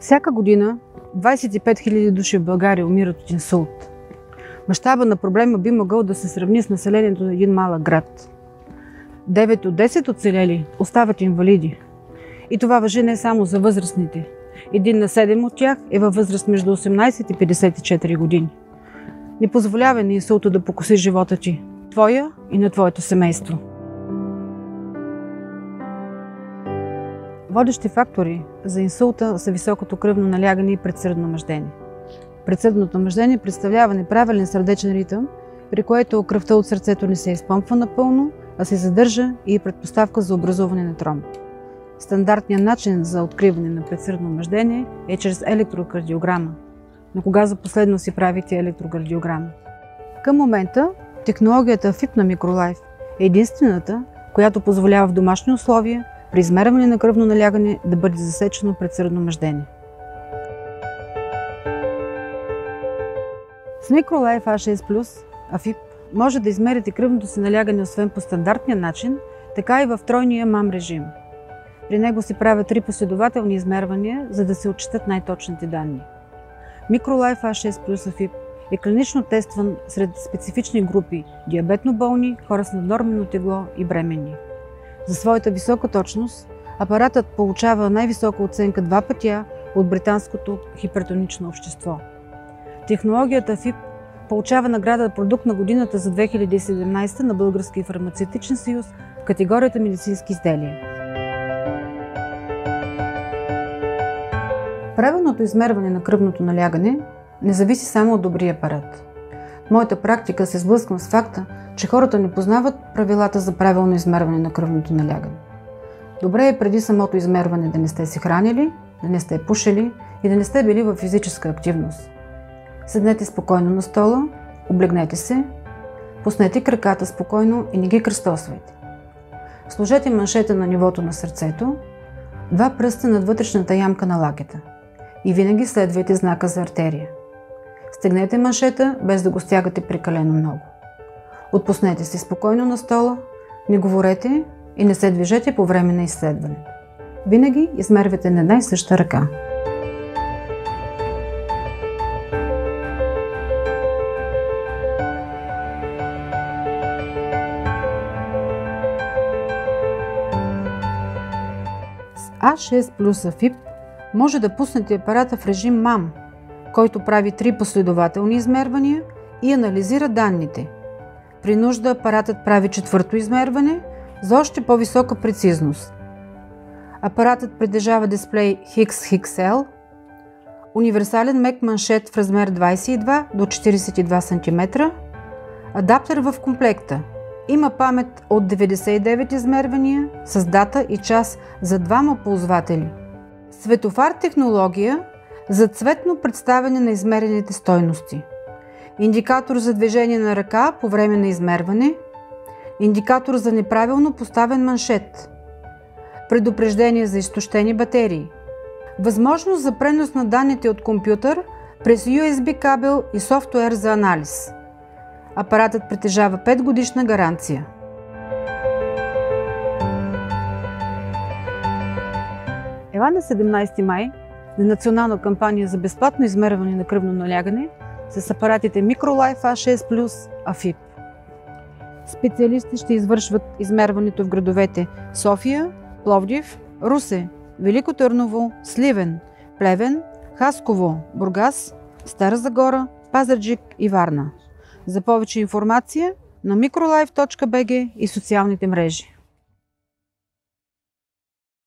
Всяка година 25 000 души в България умират от инсулт. Мащаба на проблема би могъл да се сравни с населението на един малък град. 9 от 10 оцелели остават инвалиди. И това въжи не само за възрастните. Един на 7 от тях е във възраст между 18 и 54 години. Не позволявай на инсулта да покоси живота ти, твоя и на твоето семейство. Водещи фактори за инсулта са високото кръвно налягане и предсърдно мъждение. Предсърдното мъждение представлява неправилен сърдечен ритъм, при което кръвта от сърцето не се изпомпва напълно, а се задържа и е предпоставка за образуване на тромб. Стандартният начин за откриване на предсърдно мъждение е чрез електрокардиограма. Но кога за последно си правите електрокардиограма? Към момента технологията FIP на Microlife е единствената, която позволява в домашни условия при измерване на кръвно налягане да бъде засечено предсърдно мъждение. С Microlife A6 AFIP може да измерите кръвното си налягане освен по стандартния начин, така и в тройния МАМ режим. При него се правят три последователни измервания, за да се отчитат най-точните данни. Microlife A6 AFIP е клинично тестван сред специфични групи – диабетно болни, хора с наднормено тегло и бремени. За своята висока точност, апаратът получава най-висока оценка два пътя от британското хипертонично общество. Технологията FIP получава награда Продукт на годината за 2017 на Българския фармацевтичен съюз в категорията медицински изделия. Правилното измерване на кръвното налягане не зависи само от добрия апарат. Моята практика се сблъсквам с факта, че хората не познават правилата за правилно измерване на кръвното налягане. Добре е преди самото измерване да не сте се хранили, да не сте пушили и да не сте били в физическа активност. Седнете спокойно на стола, облегнете се, пуснете краката спокойно и не ги кръстосвайте. Сложете маншета на нивото на сърцето, два пръста над вътрешната ямка на лакета и винаги следвайте знака за артерия. Стегнете маншета, без да го стягате прекалено много. Отпуснете се спокойно на стола, не говорете и не се движете по време на изследването. Винаги измервайте на една и съща ръка. С А6 плюс АФИП може да пуснете апарата в режим МАМ, който прави три последователни измервания и анализира данните – при нужда апаратът прави четвърто измерване за още по-висока прецизност. Апаратът притежава дисплей XXL, универсален мек маншет в размер 22 до 42 см, адаптер в комплекта. Има памет от 99 измервания с дата и час за двама ползватели. Светофар технология за цветно представяне на измерените стойности – индикатор за движение на ръка по време на измерване, индикатор за неправилно поставен маншет, предупреждение за изтощени батерии, възможност за пренос на данните от компютър през USB кабел и софтуер за анализ. Апаратът притежава 5 годишна гаранция. Ева на 17 май на национална кампания за безплатно измерване на кръвно налягане – с апаратите Microlife A6 Plus AFIP. Специалисти ще извършват измерването в градовете София, Пловдив, Русе, Велико Търново, Сливен, Плевен, Хасково, Бургас, Стара Загора, Пазарджик и Варна. За повече информация на microlife.bg и социалните мрежи.